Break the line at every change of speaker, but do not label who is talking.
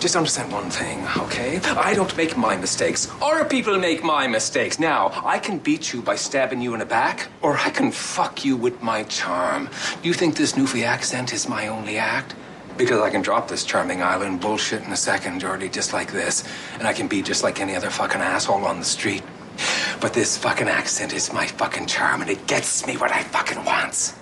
Just understand one thing, okay? I don't make my mistakes. Other people make my mistakes. Now, I can beat you by stabbing you in the back, or I can fuck you with my charm. Do you think this Newfie accent is my only act? Because I can drop this charming island bullshit in a second, Jordy, just like this. And I can be just like any other fucking asshole on the street. But this fucking accent is my fucking charm, and it gets me what I fucking wants.